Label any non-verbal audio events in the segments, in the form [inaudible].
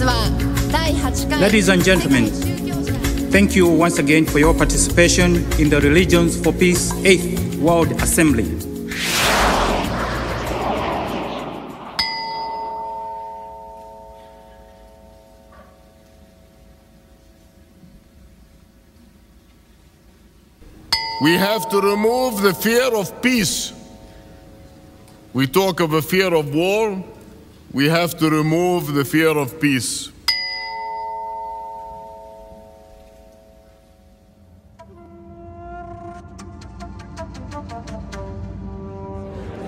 Ladies and gentlemen, thank you once again for your participation in the Religions for Peace 8th World Assembly. We have to remove the fear of peace. We talk of a fear of war. We have to remove the fear of peace.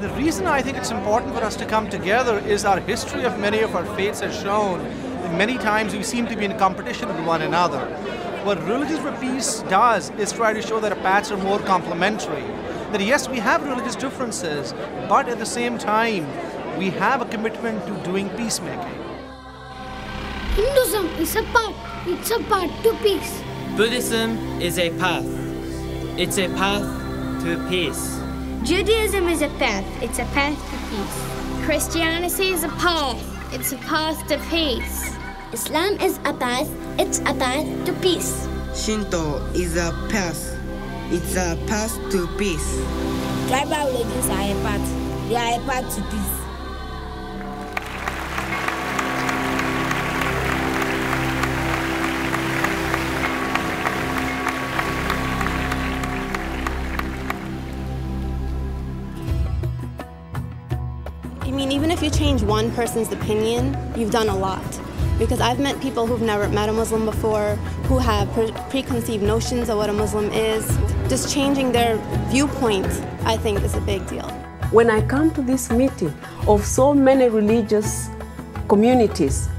The reason I think it's important for us to come together is our history of many of our faiths has shown many times we seem to be in competition with one another. What Religions for Peace does is try to show that our paths are more complementary. That yes, we have religious differences, but at the same time, we have a commitment to doing peacemaking. Hinduism is a path. It's a path to peace. Buddhism is a path. It's a path to peace. Judaism is a path. It's a path to peace. Christianity is a path. It's a path to peace. Islam is a path. It's a path to peace. Shinto is a path. It's a path to peace. Tribal religions are a path. They are a path to peace. Mean, even if you change one person's opinion, you've done a lot. Because I've met people who've never met a Muslim before, who have pre preconceived notions of what a Muslim is. Just changing their viewpoint, I think, is a big deal. When I come to this meeting of so many religious communities,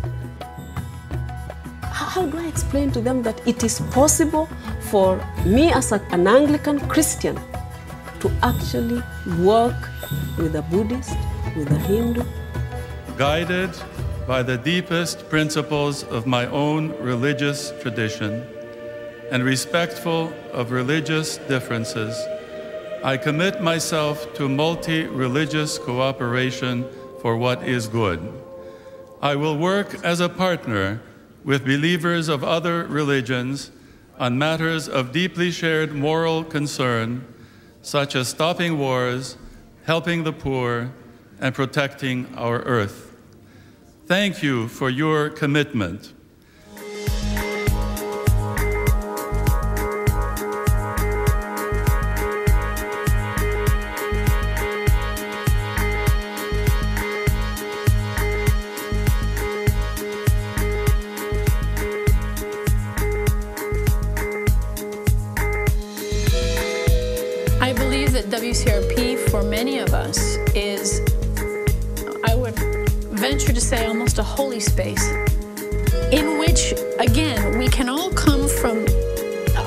how do I explain to them that it is possible for me as a, an Anglican Christian to actually work with a Buddhist, with a Hindu? Guided by the deepest principles of my own religious tradition and respectful of religious differences, I commit myself to multi religious cooperation for what is good. I will work as a partner with believers of other religions on matters of deeply shared moral concern, such as stopping wars, helping the poor, and protecting our earth. Thank you for your commitment. I believe that WCRP for many of us is, venture to say, almost a holy space in which, again, we can all come from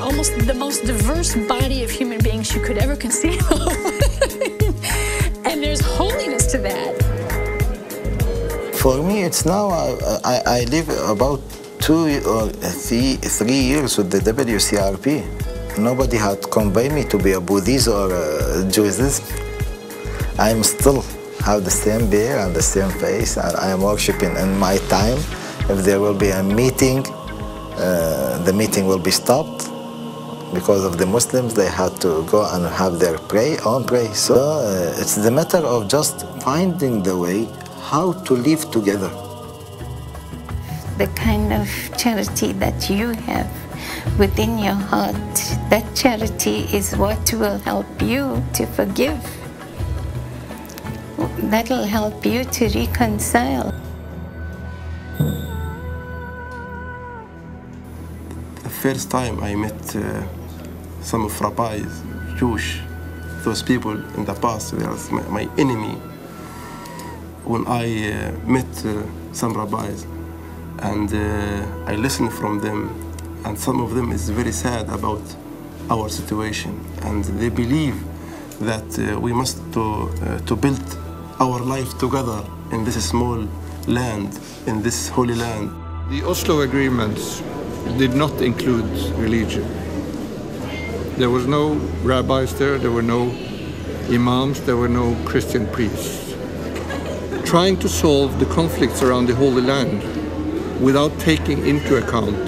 almost the most diverse body of human beings you could ever conceive of. [laughs] and there's holiness to that. For me, it's now, uh, I, I live about two or three, three years with the WCRP. Nobody had conveyed me to be a Buddhist or a Jewish. I'm still have the same beard and the same face, and I am worshiping in my time. If there will be a meeting, uh, the meeting will be stopped because of the Muslims. They had to go and have their pray on pray. So uh, it's the matter of just finding the way how to live together. The kind of charity that you have within your heart, that charity is what will help you to forgive. That'll help you to reconcile. The first time I met uh, some of rabbis, Jewish, those people in the past, was my, my enemy. When I uh, met uh, some rabbis and uh, I listened from them, and some of them is very sad about our situation, and they believe that uh, we must to, uh, to build our life together in this small land, in this holy land. The Oslo agreements did not include religion. There was no rabbis there, there were no imams, there were no Christian priests. Trying to solve the conflicts around the Holy Land without taking into account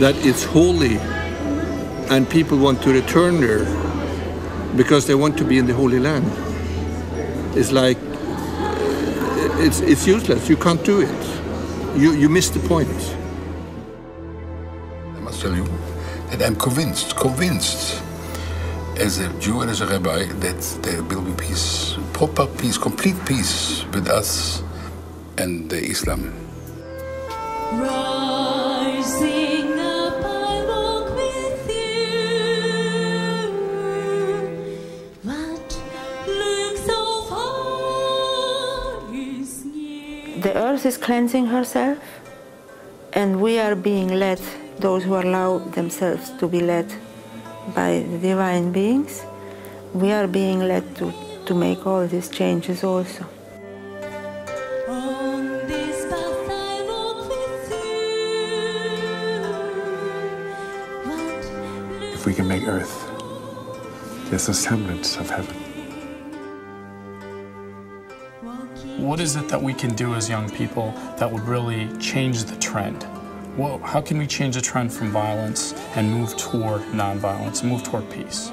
that it's holy and people want to return there because they want to be in the Holy Land. It's like, it's, it's useless. You can't do it. You, you miss the point. I must tell you that I'm convinced, convinced, as a Jew and as a rabbi, that there will be peace, proper peace, complete peace with us and the Islam. Rising near. Is cleansing herself, and we are being led, those who allow themselves to be led by the divine beings, we are being led to, to make all these changes also. On this path I walk with you. If we can make earth just a semblance of heaven. What is it that we can do as young people that would really change the trend? How can we change the trend from violence and move toward nonviolence, move toward peace?